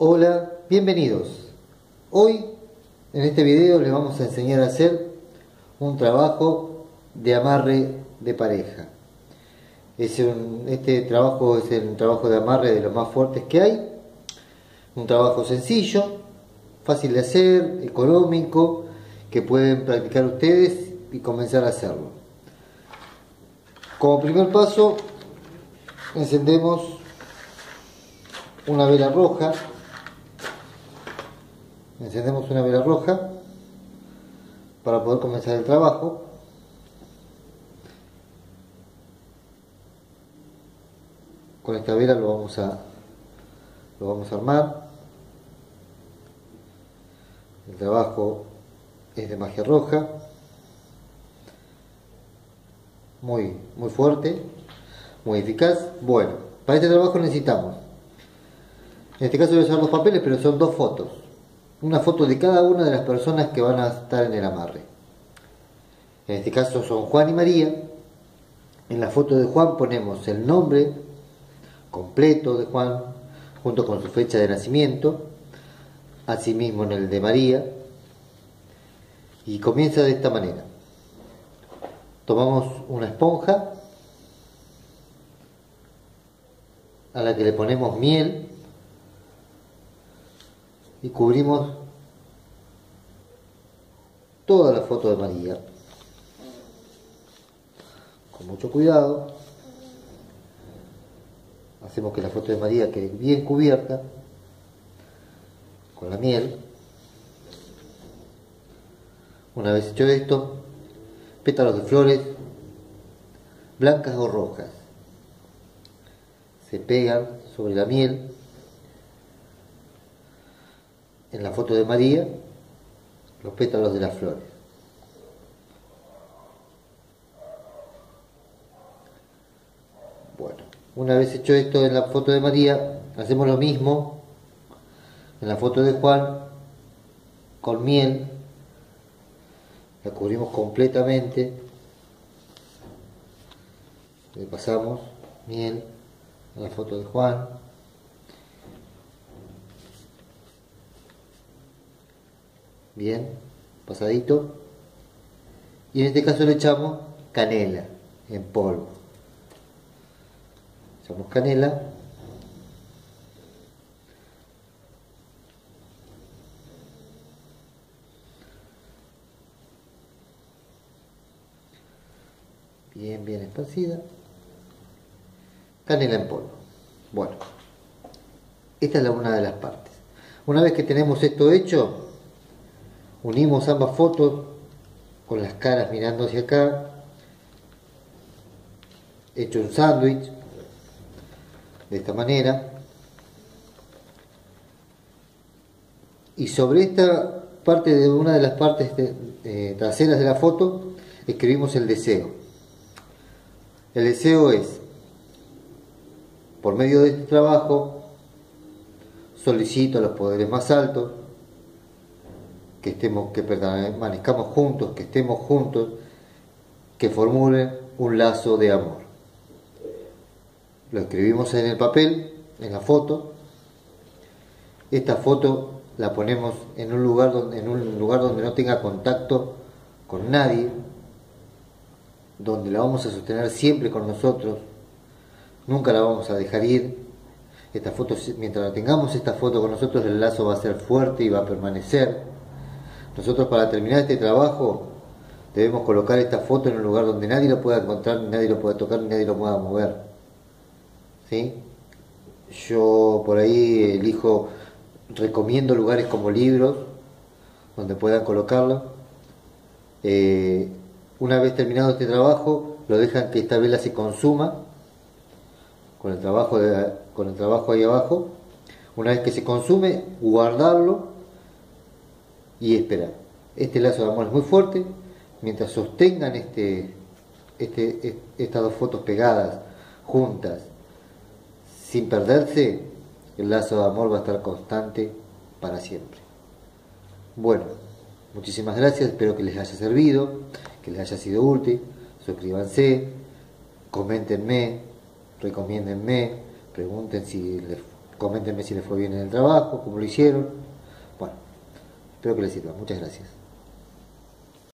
Hola, bienvenidos. Hoy en este video les vamos a enseñar a hacer un trabajo de amarre de pareja. Es un- este trabajo es el trabajo de amarre de los más fuertes que hay. Un trabajo sencillo, fácil de hacer, económico, que pueden practicar ustedes y comenzar a hacerlo. Como primer paso, encendemos una vela roja. Encendemos una vela roja para poder comenzar el trabajo. Con esta vela lo vamos a lo vamos a armar. El trabajo es de magia roja. Muy muy fuerte, muy eficaz. Bueno, para este trabajo necesitamos en este caso voy a usar dos papeles, pero son dos fotos. Una foto de cada una de las personas que van a estar en el amarre. En este caso son Juan y María. En la foto de Juan ponemos el nombre completo de Juan junto con su fecha de nacimiento. Asimismo en el de María. Y comienza de esta manera. Tomamos una esponja a la que le ponemos miel y cubrimos toda la foto de María. Con mucho cuidado. Hacemos que la foto de María quede bien cubierta con la miel. Una vez hecho esto pétalos de flores blancas o rojas se pegan sobre la miel en la foto de María los pétalos de las flores. Bueno, una vez hecho esto en la foto de María, hacemos lo mismo en la foto de Juan con miel. La cubrimos completamente. Le pasamos miel a la foto de Juan. Bien, pasadito. Y en este caso le echamos canela en polvo. Echamos canela. Bien, bien esparcida. Canela en polvo. Bueno, esta es la una de las partes. Una vez que tenemos esto hecho, Unimos ambas fotos con las caras mirando hacia acá. Hecho un sándwich de esta manera. Y sobre esta parte de una de las partes de, eh, traseras de la foto escribimos el deseo. El deseo es, por medio de este trabajo, solicito a los poderes más altos que estemos, que permanezcamos juntos, que estemos juntos, que formulen un lazo de amor. Lo escribimos en el papel, en la foto. Esta foto la ponemos en un lugar donde, en un lugar donde no tenga contacto con nadie, donde la vamos a sostener siempre con nosotros, nunca la vamos a dejar ir. Esta foto, mientras tengamos esta foto con nosotros, el lazo va a ser fuerte y va a permanecer. Nosotros para terminar este trabajo debemos colocar esta foto en un lugar donde nadie lo pueda encontrar, nadie lo pueda tocar, ni nadie lo pueda mover. ¿Sí? Yo por ahí elijo, recomiendo lugares como libros donde puedan colocarlo. Eh, una vez terminado este trabajo, lo dejan que esta vela se consuma con el trabajo, con el trabajo ahí abajo. Una vez que se consume, guardarlo y esperar. Este lazo de amor es muy fuerte, mientras sostengan este, este, estas dos fotos pegadas, juntas, sin perderse, el lazo de amor va a estar constante para siempre. Bueno, muchísimas gracias, espero que les haya servido, que les haya sido útil, suscríbanse, coméntenme, recomiéndenme, pregunten si les Coméntenme si les fue bien en el trabajo, cómo lo hicieron. Espero que les sirva. Muchas gracias.